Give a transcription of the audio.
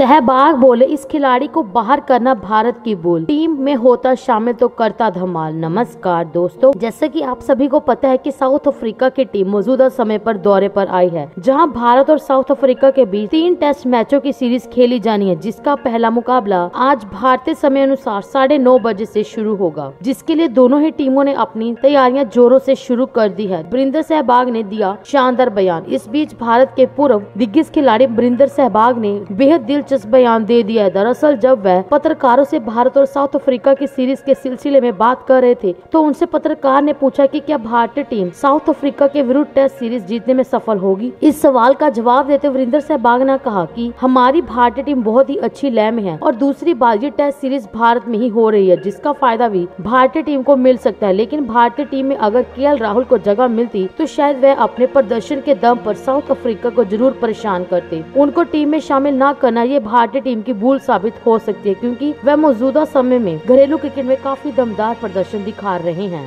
सहबाग बोले, इस खिलाड़ी को बाहर करना भारत की भूल टीम में होता शामिल तो करता धमाल। नमस्कार दोस्तों, जैसे कि आप सभी को पता है कि साउथ अफ्रीका की टीम मौजूदा समय पर दौरे पर आई है, जहाँ भारत और साउथ अफ्रीका के बीच तीन टेस्ट मैचों की सीरीज़ खेली जानी है, जिसका पहला मुकाबला आज भारतीय समय अनुसार साढ़े नौ बजे ऐसी शुरू होगा। जिसके लिए दोनों ही टीमों ने अपनी तैयारियाँ जोरों ऐसी शुरू कर दी है। बरिंदर सहबाग ने दिया शानदार बयान। इस बीच भारत के पूर्व दिग्गज खिलाड़ी बरिंदर सहबाग ने बेहद दिलचस्प बयान दे दिया है। दरअसल जब वह पत्रकारों से भारत और साउथ अफ्रीका की सीरीज़ के सिलसिले में बात कर रहे थे तो उनसे पत्रकार ने पूछा कि क्या भारतीय टीम साउथ अफ्रीका के विरुद्ध टेस्ट सीरीज़ जीतने में सफल होगी? इस सवाल का जवाब देते वरिंदर सहबाग ने कहा कि हमारी भारतीय टीम बहुत ही अच्छी लय में है और दूसरी बात, ये टेस्ट सीरीज़ भारत में ही हो रही है, जिसका फ़ायदा भी भारतीय टीम को मिल सकता है। लेकिन भारतीय टीम में अगर के राहुल को जगह मिलती तो शायद वह अपने प्रदर्शन के दम पर साउथ अफ्रीका को ज़रूर परेशान करते। उनको टीम में शामिल न करना ये भारतीय टीम की भूल साबित हो सकती है, क्योंकि वह मौजूदा समय में घरेलू क्रिकेट में काफ़ी दमदार प्रदर्शन दिखा रहे हैं।